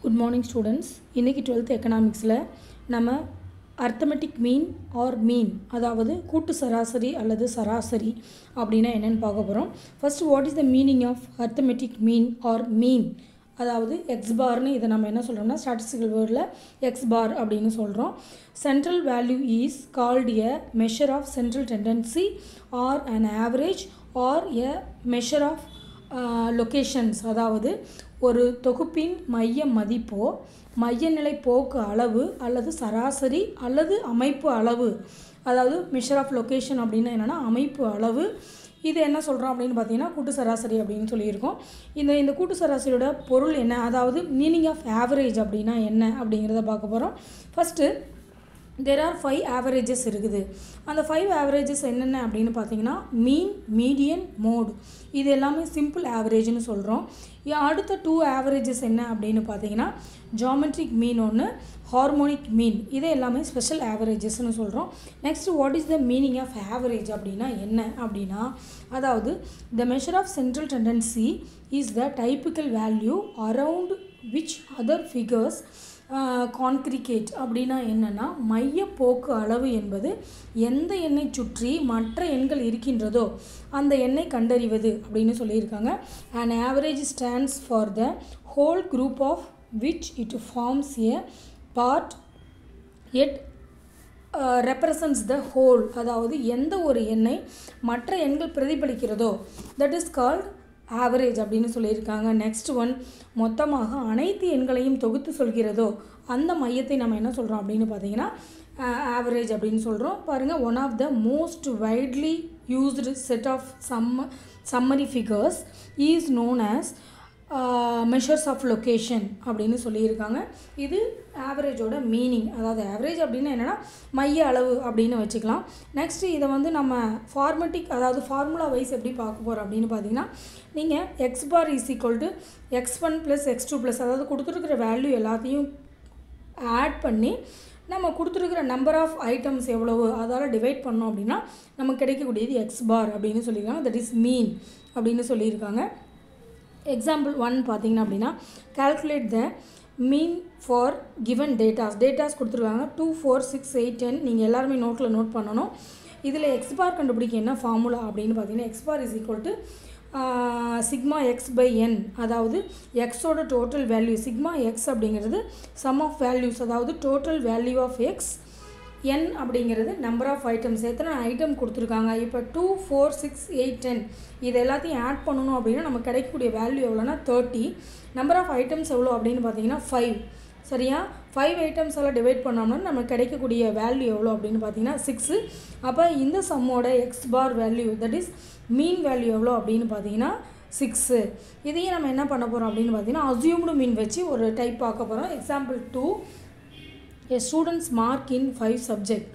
Good morning students இன்றைக்கி twelfth எக்கனாமிக்ஸில் நம்ம அர்த்தமெட்டிக் மீன் ஆர் மீன் அதாவது கூட்டு சராசரி அல்லது சராசரி அப்படின்னா என்னென்னு பார்க்க போகிறோம் first what is the meaning of arithmetic mean or mean அதாவது எக்ஸ் பார்னு இதை நம்ம என்ன சொல்கிறோம்னா ஸ்டாட்டிஸ்டிக்கல் வேர்டில் எக்ஸ் பார் அப்படின்னு சொல்கிறோம் central value is called a measure of central tendency or an average or a measure of locations அதாவது ஒரு தொகுப்பின் மைய மதிப்போ மையநிலை போக்கு அளவு அல்லது சராசரி அல்லது அமைப்பு அளவு. அதாவது மிஷர் ஆஃப் லொக்கேஷன் அப்படின்னா என்னென்னா அமைப்பு அளவு. இது என்ன சொல்கிறோம் அப்படின்னு பார்த்தீங்கன்னா கூட்டு சராசரி அப்படின்னு சொல்லியிருக்கோம். இந்த இந்த கூட்டு சராசரியோட பொருள் என்ன? அதாவது மீனிங் ஆஃப் ஆவரேஜ் அப்படின்னா என்ன அப்படிங்கிறத பார்க்க போகிறோம் first there are five averages இருக்குது. அந்த ஃபைவ் ஆவரேஜஸ் என்னென்ன அப்படின்னு பார்த்தீங்கன்னா மீன் மீடியன் மோட் இது எல்லாமே சிம்பிள் ஆவரேஜ்னு சொல்கிறோம் அடுத்த டூ ஆவரேஜஸ் என்ன அப்படின்னு பார்த்தீங்கன்னா ஜாமெட்ரிக் மீன் ஒன்று ஹார்மோனிக் மீன் இது எல்லாமே ஸ்பெஷல் ஆவரேஜஸ்னு சொல்கிறோம் next what is the meaning of average அப்படின்னா என்ன? அப்படின்னா அதாவது the measure of central tendency is the typical value around which other figures congregate அப்படின்னா என்னென்னா மையப்போக்கு அளவு என்பது எந்த எண்ணை சுற்றி மற்ற எண்கள் இருக்கின்றதோ அந்த எண்ணை கண்டறிவது அப்படின்னு சொல்லியிருக்காங்க. And average stands for the whole group of which it forms a part and represents the whole அதாவது எந்த ஒரு எண்ணை மற்ற எண்கள் பிரதிபலிக்கிறதோ தட் இஸ் கால்ட் ஆவரேஜ் அப்படின்னு சொல்லியிருக்காங்க. நெக்ஸ்ட் ஒன் மொத்தமாக அனைத்து எண்களையும் தொகுத்து சொல்கிறதோ அந்த மையத்தை நம்ம என்ன சொல்கிறோம் அப்படின்னு பார்த்தீங்கன்னா ஆவரேஜ் அப்படின்னு சொல்கிறோம் பாருங்கள் one of the most widely used set of sum summary figures is known as measures of location அப்படின்னு சொல்லியிருக்காங்க. இது ஆவரேஜோட மீனிங் அதாவது ஆவரேஜ் அப்படின்னு என்னென்னா மைய அளவு அப்படின்னு வச்சுக்கலாம். நெக்ஸ்ட்டு இதை வந்து நம்ம ஃபார்மெட்டிக் அதாவது ஃபார்முலா வைஸ் எப்படி பார்க்க போகிறோம் அப்படின்னு பார்த்தீங்கன்னா நீங்கள் X bar is equal to X one plus X two plus அதாவது கொடுத்துருக்குற வேல்யூ எல்லாத்தையும் ஆட் பண்ணி நம்ம கொடுத்துருக்குற நம்பர் ஆஃப் ஐட்டம்ஸ் எவ்வளவு அதால் டிவைட் பண்ணோம் அப்படின்னா நமக்கு கிடைக்கக்கூடியது எக்ஸ் பார் அப்படின்னு சொல்லியிருக்காங்க. தட் இஸ் மீன் அப்படின்னு சொல்லியிருக்காங்க. எக்ஸாம்பிள் ஒன் பார்த்தீங்கன்னா அப்படின்னா calculate the mean for given datas datas கொடுத்துருக்காங்க. Two four six eight ten நீங்கள் எல்லாருமே நோட்டில் நோட் பண்ணணும். இதில் எக்ஸ்பார் கண்டுபிடிக்க என்ன ஃபார்முலா அப்படின்னு பார்த்தீங்கன்னா X bar is equal to sigma X by N அதாவது எக்ஸோட டோட்டல் வேல்யூ சிக்மா எக்ஸ் அப்படிங்கிறது சம் ஆஃப் வேல்யூஸ் அதாவது total value of X N அப்படிங்கிறது நம்பர் ஆஃப் ஐட்டம்ஸ் எத்தனை ஐட்டம் கொடுத்துருக்காங்க? இப்போ two four six eight ten இது எல்லாத்தையும் ஆட் பண்ணணும் அப்படின்னா நமக்கு கிடைக்கக்கூடிய வேல்யூ எவ்வளோனா தேர்ட்டி நம்பர் ஆஃப் ஐட்டம்ஸ் எவ்வளோ அப்படின்னு பார்த்தீங்கன்னா ஃபைவ் சரியா? ஃபைவ் ஐட்டம்ஸ் எல்லாம் டிவைட் பண்ணோம்னா நமக்கு கிடைக்கக்கூடிய வேல்யூ எவ்வளோ அப்படின்னு பார்த்தீங்கன்னா சிக்ஸு அப்போ இந்த சம்மோட X bar value that is mean value எவ்வளோ அப்படின்னு பார்த்தீங்கன்னா சிக்ஸு இதையும் நம்ம என்ன பண்ண போகிறோம் அப்படின்னு பார்த்தீங்கன்னா அசியூம்டு மீன் வச்சு ஒரு டைப் பார்க்க போகிறோம் example two a student's mark in 5 sixty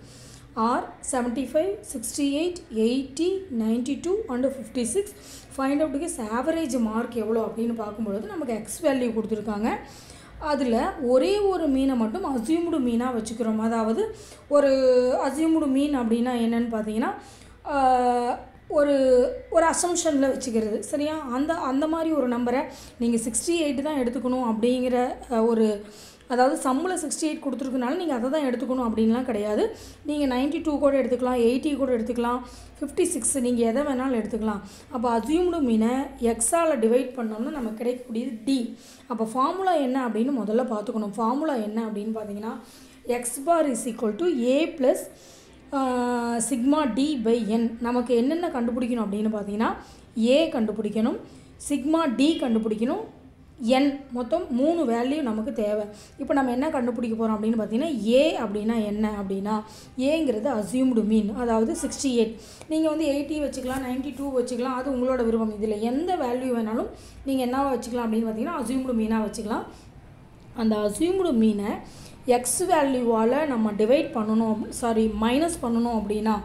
are 75 68 80 92 and 56 find out his average mark எவ்வளோ அப்படின்னு பார்க்கும்பொழுது நமக்கு எக்ஸ் வேல்யூ கொடுத்துருக்காங்க. அதில் ஒரே ஒரு மீனை மட்டும் அசியூம்டு மீனாக வச்சுக்கிறோம். அதாவது ஒரு அசியூம்டு மீன் அப்படின்னா என்னென்னு பார்த்தீங்கன்னா ஒரு ஒரு அசம்ஷனில் வச்சுக்கிறது. சரியா? அந்த அந்த மாதிரி ஒரு நம்பரை நீங்கள் சிக்ஸ்டி எயிட் தான் எடுத்துக்கணும் அப்படிங்கிற ஒரு அதாவது சம்மில் சிக்ஸ்டி எயிட் கொடுத்துருக்கனால நீங்கள் அதை தான் எடுத்துக்கணும் அப்படின்லாம் கிடையாது. நீங்கள் நைன்ட்டி டூ கூட எடுத்துக்கலாம் எயிட்டி கூட எடுத்துக்கலாம் ஃபிஃப்டி சிக்ஸ் நீங்கள் எதை வேணாலும் எடுத்துக்கலாம். அப்போ அசியூம்டு மீனை எக்ஸால் டிவைட் பண்ணோம்னா நமக்கு கிடைக்கக்கூடியது டி அப்போ ஃபார்முலா என்ன அப்படின்னு முதல்ல பார்த்துக்கணும். ஃபார்முலா என்ன அப்படின்னு பார்த்தீங்கன்னா X bar is equal to A plus sigma D by N நமக்கு என்னென்ன கண்டுபிடிக்கணும் அப்படின்னு பார்த்தீங்கன்னா ஏ கண்டுபிடிக்கணும் சிக்மா டி கண்டுபிடிக்கணும் என் மொத்தம் மூணு வேல்யூ நமக்கு தேவை. இப்போ நம்ம என்ன கண்டுபிடிக்க போகிறோம் அப்படின்னு பார்த்தீங்கன்னா ஏ அப்படின்னா என்ன அப்படின்னா ஏங்கிறது அசியூம்டு மீன் அதாவது சிக்ஸ்டி எயிட் நீங்கள் வந்து எயிட்டி வச்சுக்கலாம் நைன்ட்டி டூ வச்சுக்கலாம் அது உங்களோட விருப்பம். இதில் எந்த வேல்யூ வேணாலும் நீங்கள் என்னவா வச்சுக்கலாம் அப்படின்னு பார்த்தீங்கன்னா அசியூம்டு மீனாக வச்சுக்கலாம். அந்த அசியூம்டு மீனை எக்ஸ் வேல்யூவால் நம்ம டிவைட் பண்ணணும் சாரி மைனஸ் பண்ணணும் அப்படின்னா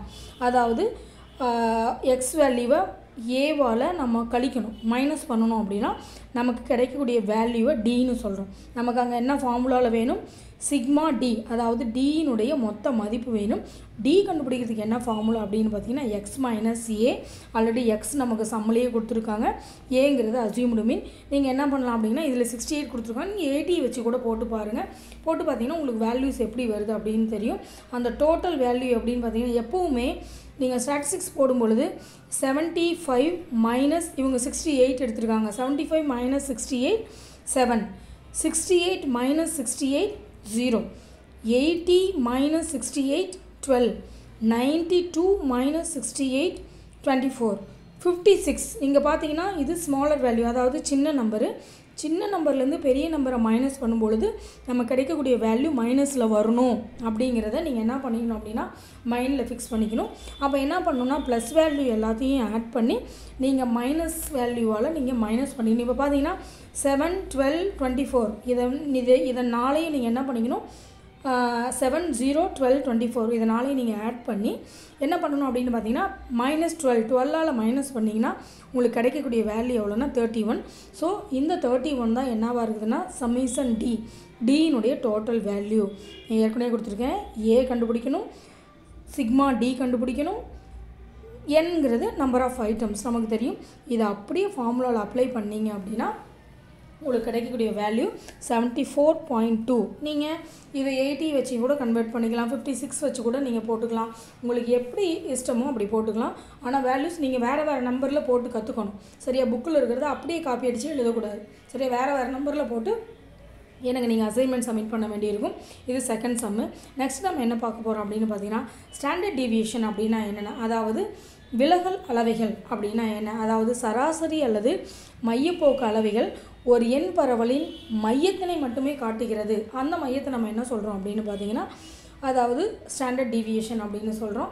அதாவது எக்ஸ் வேல்யூவை ஏவால் நம்ம கழிக்கணும். மைனஸ் பண்ணணும் அப்படின்னா நமக்கு கிடைக்கக்கூடிய வேல்யூவை டின்னு சொல்கிறோம் நமக்கு அங்கே என்ன ஃபார்முலாவில் வேணும்? சிக்மா டி அதாவது டியினுடைய மொத்த மதிப்பு வேணும். டி கண்டுபிடிக்கிறதுக்கு என்ன ஃபார்முலா அப்படின்னு பார்த்தீங்கன்னா X minus A already X நமக்கு சம்மளையே கொடுத்துருக்காங்க. ஏங்கிறது அசியூம்டு மீன் நீங்கள் என்ன பண்ணலாம் அப்படின்னா இதில் சிக்ஸ்டி எயிட் கொடுத்துருக்காங்க. நீங்கள் எயிட்டி வச்சு கூட போட்டு பாருங்கள் போட்டு பார்த்தீங்கன்னா உங்களுக்கு வேல்யூஸ் எப்படி வருது அப்படின்னு தெரியும். அந்த டோட்டல் வேல்யூ அப்படின்னு பார்த்தீங்கன்னா எப்போவுமே நீங்கள் ஸ்டாட்டிஸ்டிக்ஸ் போடும்பொழுது செவன்ட்டி ஃபைவ் மைனஸ் இவங்க சிக்ஸ்டி எயிட் எடுத்திருக்காங்க. Seventy five minus sixty eight seven sixty eight minus sixty eight zero eighty minus sixty eight twelve ninety two minus sixty eight twenty four fifty six இங்கே பார்த்தீங்கன்னா இது smaller value அதாவது சின்ன number சின்ன நம்பர்லேருந்து பெரிய நம்பரை மைனஸ் பண்ணும்பொழுது நம்ம கிடைக்கக்கூடிய வேல்யூ மைனஸில் வரணும். அப்படிங்கிறத நீங்கள் என்ன பண்ணிக்கணும் அப்படின்னா மைண்டில் ஃபிக்ஸ் பண்ணிக்கணும். அப்போ என்ன பண்ணணும்னா ப்ளஸ் வேல்யூ எல்லாத்தையும் ஆட் பண்ணி நீங்கள் மைனஸ் வேல்யூவால் நீங்கள் மைனஸ் பண்ணிக்கணும். இப்போ பார்த்தீங்கன்னா செவன் டுவெல் டுவெண்ட்டி ஃபோர் இதை இதை நாளையும் நீங்கள் என்ன பண்ணிக்கணும்? Seven zero twelve twenty four இதனாலே நீங்கள் ஆட் பண்ணி என்ன பண்ணணும் அப்படின்னு பார்த்தீங்கன்னா மைனஸ் டுவெல் டுவெல்லால் மைனஸ் பண்ணிங்கன்னா உங்களுக்கு கிடைக்கக்கூடிய வேல்யூ எவ்வளோன்னா தேர்ட்டி ஒன் ஸோ இந்த தேர்ட்டி ஒன் தான் என்னவாக இருக்குதுன்னா சமீசன் டி டியினுடைய டோட்டல் வேல்யூ ஏற்கனவே கொடுத்துருக்கேன். ஏ கண்டுபிடிக்கணும் சிக்மா டி கண்டுபிடிக்கணும். என்கிறது நம்பர் ஆஃப் ஐட்டம்ஸ் நமக்கு தெரியும். இதை அப்படியே ஃபார்முலாவில் அப்ளை பண்ணீங்க அப்படின்னா உங்களுக்கு கிடைக்கக்கூடிய value seventy four point two நீங்கள் இதை எயிட்டி வச்சு கூட கன்வெர்ட் பண்ணிக்கலாம். ஃபிஃப்டி சிக்ஸ் வச்சு கூட நீங்கள் போட்டுக்கலாம். உங்களுக்கு எப்படி இஷ்டமோ அப்படி போட்டுக்கலாம். ஆனால் வேல்யூஸ் நீங்கள் வேறு வேறு நம்பரில் போட்டு கற்றுக்கணும் சரியா? புக்கில் இருக்கிறத அப்படியே காப்பி அடித்து எழுதக்கூடாது. சரியா? வேறு வேறு நம்பரில் போட்டு எனக்கு நீங்கள் அசைன்மெண்ட் சப்மிட் பண்ண வேண்டியிருக்கும். இது செகண்ட் சம்மு நெக்ஸ்ட் நம்ம என்ன பார்க்க போகிறோம் அப்படின்னு பார்த்தீங்கன்னா ஸ்டாண்டர்ட் டிவியேஷன் அப்படின்னா என்னென்ன அதாவது விலகல் அளவைகள் அப்படின்னா என்ன? அதாவது சராசரி அல்லது மையப்போக்கு அளவைகள் ஒரு எண் பரவலின் மையத்தினை மட்டுமே காட்டுகிறது. அந்த மையத்தை நம்ம என்ன சொல்கிறோம் அப்படின்னு பார்த்தீங்கன்னா அதாவது ஸ்டாண்டர்ட் டிவியேஷன் அப்படின்னு சொல்கிறோம்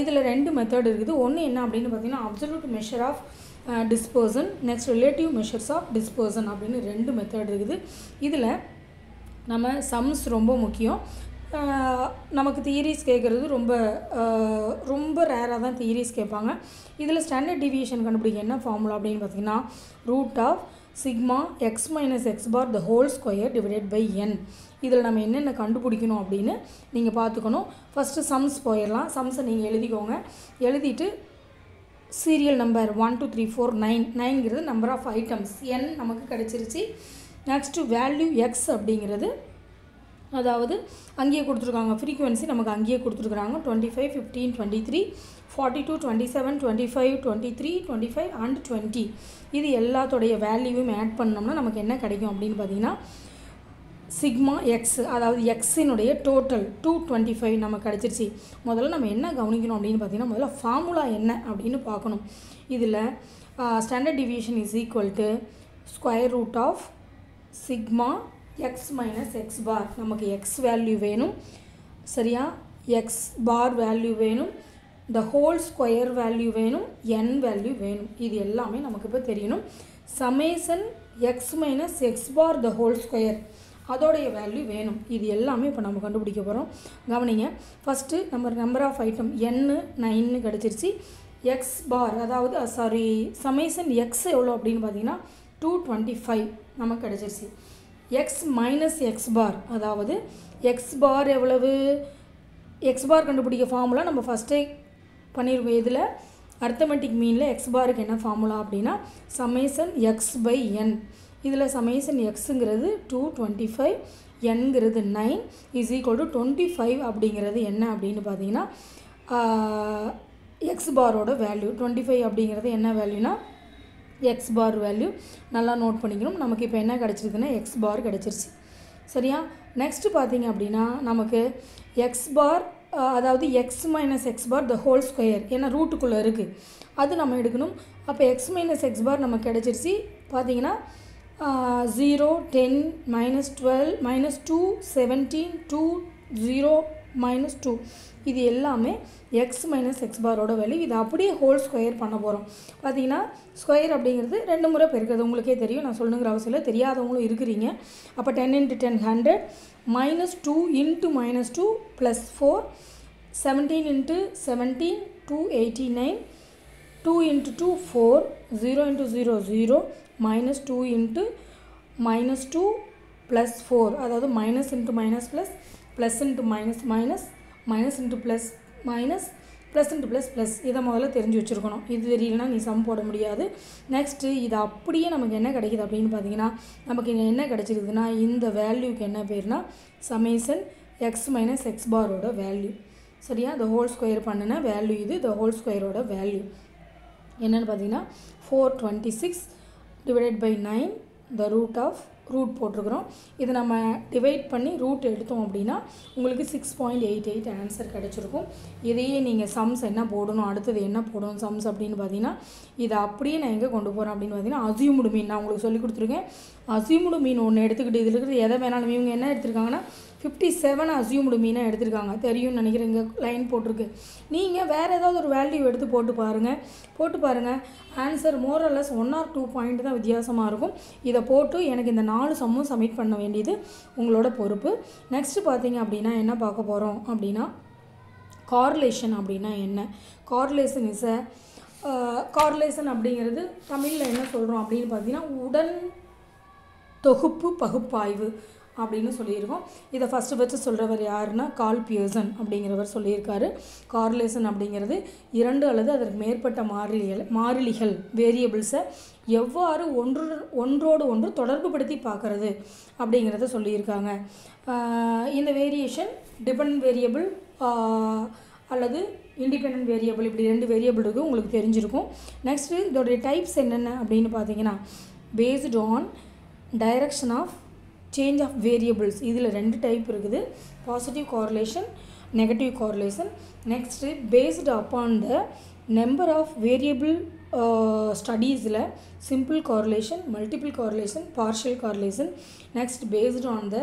இதில் ரெண்டு மெத்தட் இருக்குது. ஒன்று என்ன அப்படின்னு பார்த்தீங்கன்னா absolute measure of dispersion next relative measures of dispersion அப்படின்னு ரெண்டு மெத்தட் இருக்குது. இதில் நம்ம சம்ஸ் ரொம்ப முக்கியம். நமக்கு தியரிஸ் கேட்குறது ரொம்ப ரொம்ப ரேராக தான் தியரிஸ் கேட்பாங்க. இதில் ஸ்டாண்டர்ட் டிவியேஷன் கண்டுபிடிக்க என்ன ஃபார்முலா அப்படின்னு பார்த்தீங்கன்னா root of sigma X minus X bar the whole square divided by N இதில் நம்ம என்னென்ன கண்டுபிடிக்கணும் அப்படின்னு நீங்கள் பார்த்துக்கணும். ஃபஸ்ட்டு சம்ஸ் போயிடலாம். சம்ஸை நீங்கள் எழுதிக்கோங்க. எழுதிட்டு serial number one two three four nine நைன்கிறது number of items என் நமக்கு கிடச்சிருச்சு. நெக்ஸ்ட்டு வேல்யூ எக்ஸ் அப்படிங்கிறது அதாவது அங்கேயே கொடுத்துருக்காங்க. ஃப்ரீக்குவென்சி நமக்கு அங்கேயே கொடுத்துருக்குறாங்க. Twenty five fifteen twenty three forty two twenty seven twenty five twenty three twenty five and twenty இது எல்லாத்தோடைய வேல்யூவும் ஆட் பண்ணோம்னா நமக்கு என்ன கிடைக்கும் அப்படின்னு பார்த்தீங்கன்னா சிக்மா எக்ஸ் அதாவது எக்ஸினுடைய டோட்டல் டூ டுவெண்ட்டி ஃபைவ் நமக்கு கிடச்சிருச்சு. முதல்ல நம்ம என்ன கவனிக்கணும் அப்படின்னு பார்த்தீங்கன்னா முதல்ல ஃபார்முலா என்ன அப்படின்னு பார்க்கணும். இதில் standard deviation is equal to square root of sigma X minus X bar நமக்கு எக்ஸ் வேல்யூ வேணும். சரியா? எக்ஸ் பார் வேல்யூ வேணும். த ஹோல் ஸ்கொயர் வேல்யூ வேணும். என் வேல்யூ வேணும். இது எல்லாமே நமக்கு இப்போ தெரியணும். Summation X minus X bar the whole square அதோடைய வேல்யூ வேணும். இது எல்லாமே இப்போ நம்ம கண்டுபிடிக்க போகிறோம் கவனிங்க. ஃபஸ்ட்டு நம்ம நம்பர் ஆஃப் ஐட்டம் என்னு நைன்னு கிடச்சிருச்சு. எக்ஸ் பார் அதாவது சாரி சமேசன் எக்ஸ் எவ்வளோ அப்படின்னு பார்த்தீங்கன்னா டூ டுவெண்ட்டி ஃபைவ் நமக்கு கிடச்சிருச்சு. எக்ஸ் மைனஸ் எக்ஸ் பார் அதாவது எக்ஸ் பார் எவ்வளவு? எக்ஸ் பார் கண்டுபிடிக்க ஃபார்முலா நம்ம ஃபஸ்ட்டே பண்ணியிருக்கோம் இதில் அர்த்தமெட்டிக் மீனில் எக்ஸ் பாருக்கு என்ன ஃபார்முலா அப்படின்னா சமேசன் எக்ஸ் பை என் இதில் சமேசன் எக்ஸுங்கிறது டூ டுவெண்ட்டி ஃபைவ் என்கிறது nine is equal to twenty five அப்படிங்கிறது என்ன அப்படின்னு பார்த்தீங்கன்னா எக்ஸ் பாரோட வேல்யூ டுவெண்ட்டி ஃபைவ் அப்படிங்கிறது என்ன வேல்யூனா எக்ஸ் பார் வேல்யூ நல்லா நோட் பண்ணிக்கணும். நமக்கு இப்போ என்ன கிடச்சிருக்குன்னா எக்ஸ் பார் கிடச்சிருச்சு. சரியா? நெக்ஸ்ட்டு பார்த்தீங்க அப்படின்னா நமக்கு எக்ஸ் பார் அதாவது X minus X bar the whole square ஏன்னா ரூட்டுக்குள்ளே இருக்குது அது நம்ம எடுக்கணும். அப்போ எக்ஸ் மைனஸ் எக்ஸ் பார் நமக்கு கிடச்சிருச்சு. பார்த்தீங்கன்னா zero ten minus twelve minus two seventeen two zero minus two இது எல்லாமே எக்ஸ் மைனஸ் எக்ஸ் பாரோட வேல்யூ இது அப்படியே ஹோல் ஸ்கொயர் பண்ண போகிறோம் பார்த்தீங்கன்னா ஸ்கொயர் அப்படிங்கிறது ரெண்டு முறை பெருக்கிறது உங்களுக்கே தெரியும். நான் சொல்லணுங்கிற அவசியம் இல்லை. தெரியாதவங்களும் இருக்கிறீங்க. அப்போ ten into ten hundred minus two into minus two plus four seventeen into seventeen two eighty nine two into two four zero into zero zero minus two into minus two plus four அதாவது minus into minus plus plus into minus minus minus into plus minus plus into plus plus இதை முதல்ல தெரிஞ்சு வச்சுருக்கணும். இது தெரியலனா நீ some போட முடியாது. நெக்ஸ்ட்டு இது அப்படியே நமக்கு என்ன கிடைக்குது அப்படின்னு பார்த்தீங்கன்னா நமக்கு இங்கே என்ன கிடைச்சிருக்குதுன்னா இந்த வேல்யூக்கு என்ன பேர்னா சமேசன் எக்ஸ் மைனஸ் எக்ஸ் பாரோட வேல்யூ சரியா? த ஹோல் ஸ்கொயர் பண்ணின வேல்யூ இது த ஹோல் ஸ்கொயரோட வேல்யூ என்னென்னு பார்த்தீங்கன்னா four twenty six divided by nine the root of root போட்டிருக்கிறோம். இதை நம்ம டிவைட் பண்ணி ரூட் எடுத்தோம் அப்படின்னா உங்களுக்கு six point eight eight answer கிடச்சிருக்கும். இதையே நீங்கள் சம்ஸ் என்ன போடணும் அடுத்தது என்ன போடணும் சம்ஸ் அப்படின்னு பார்த்தீங்கன்னா இதை அப்படியே நான் எங்கே கொண்டு போகிறேன் அப்படின்னு பார்த்தீங்கன்னா அசியூமுடு மீன் நான் உங்களுக்கு சொல்லி கொடுத்துருக்கேன். அசியூமுடு மீன் ஒன்று எடுத்துக்கிட்டு இதில் இருக்கிறது எதை வேணாலும் இவங்க என்ன எடுத்திருக்காங்கன்னா ஃபிஃப்டி செவன் அசியூம்டு மீனாக எடுத்திருக்காங்க. தெரியும்னு நினைக்கிறேன். இங்கே லைன் போட்டிருக்கு. நீங்கள் வேறு ஏதாவது ஒரு வேல்யூ எடுத்து போட்டு பாருங்கள் போட்டு பாருங்கள் answer more or less one or two point தான் வித்தியாசமாக இருக்கும். இதை போட்டு எனக்கு இந்த நாலு சம்மும் சப்மிட் பண்ண வேண்டியது உங்களோட பொறுப்பு. நெக்ஸ்ட்டு பார்த்தீங்க அப்படின்னா என்ன பார்க்க போகிறோம் அப்படின்னா கார்லேஷன் அப்படின்னா என்ன? கார்லேஷன் இஸ் அ கார்லேஷன் அப்படிங்கிறது தமிழில் என்ன சொல்கிறோம் அப்படின்னு பார்த்தீங்கன்னா உடன் தொகுப்பு பகுப்பாய்வு. அப்படின்னு சொல்லியிருக்கோம். இதை ஃபஸ்ட்டு ஃபஸ்ட்டு சொல்கிறவர் யாருன்னா கால் பியர்சன் அப்படிங்கிறவர் சொல்லியிருக்காரு. கார்லேசன் அப்படிங்கிறது இரண்டு அல்லது அதற்கு மேற்பட்ட மாறிலிகள் மாறிலிகள் வேரியபிள்ஸை எவ்வாறு ஒன்று ஒன்றோடு ஒன்று தொடர்புபடுத்தி பார்க்குறது அப்படிங்கிறத சொல்லியிருக்காங்க. இந்த வேரியேஷன் டிபெண்ட் வேரியபிள் அல்லது இண்டிபெண்ட் வேரியபிள் இப்படி ரெண்டு வேரியபிள் இருக்குது உங்களுக்கு தெரிஞ்சிருக்கும். நெக்ஸ்ட்டு இதோடைய டைப்ஸ் என்னென்ன அப்படின்னு பார்த்தீங்கன்னா based on direction of change of variables இதில் ரெண்டு டைப் இருக்குது. Positive correlation negative correlation next based upon the number of variable ஸ்டடீஸில் simple correlation multiple correlation partial correlation next based on the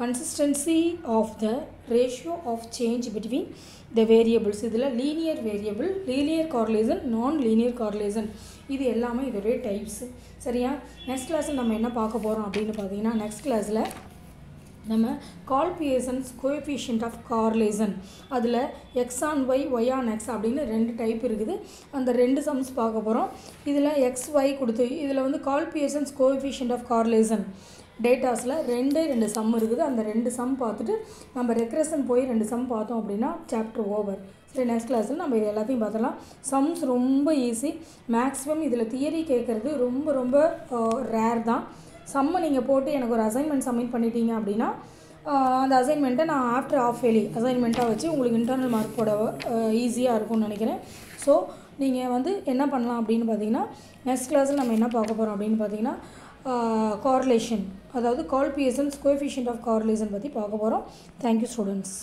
consistency of the ratio of change between the variables இதில் linear variable linear correlation non linear correlation இது எல்லாமே இதோடைய types சரியா? Next கிளாஸில் நம்ம என்ன பார்க்க போகிறோம் அப்படின்னு பார்த்தீங்கன்னா நெக்ஸ்ட் கிளாஸில் நம்ம Karl Pearson's coefficient of correlation அதில் X on Y Y on X அப்படின்னு ரெண்டு டைப் இருக்குது. அந்த ரெண்டு சம்ஸ் பார்க்க போகிறோம் இதில் எக்ஸ் ஒய் கொடுத்து இதில் வந்து Karl Pearson's coefficient of correlation டேட்டாஸில் ரெண்டே ரெண்டு சம் இருக்குது. அந்த ரெண்டு சம் பார்த்துட்டு நம்ம ரெக்ரெஷன் போய் ரெண்டு சம் பார்த்தோம் அப்படின்னா சாப்டர் ஓவர் சரி நெக்ஸ்ட் கிளாஸில் நம்ம இது எல்லாத்தையும் பார்த்தலாம் சம்ஸ் ரொம்ப ஈஸி மேக்ஸிமம் இதில் தியரி கேட்குறது ரொம்ப ரொம்ப ரேர் தான். சம்மை நீங்கள் போட்டு எனக்கு ஒரு அசைன்மெண்ட் சப்மிட் பண்ணிட்டீங்க அப்படின்னா அந்த அசைன்மெண்ட்டை நான் ஆஃப்டர் ஆஃப் ஃபெயிலி அசைன்மெண்ட்டாக வச்சு உங்களுக்கு இன்டர்னல் மார்க் போட ஈஸியாக இருக்கும்னு நினைக்கிறேன். ஸோ நீங்கள் வந்து என்ன பண்ணலாம் அப்படின்னு பார்த்தீங்கன்னா நெக்ஸ்ட் கிளாஸில் நம்ம என்ன பார்க்க போகிறோம் அப்படின்னு பார்த்தீங்கன்னா கார்லேஷன் அதாவது கால்பியேசன்ஸ் கோஎஃபிஷியன்ட் ஆஃப் கார்லேசன் பற்றி பார்க்க போகிறோம் தேங்க்யூ ஸ்டூடெண்ட்ஸ்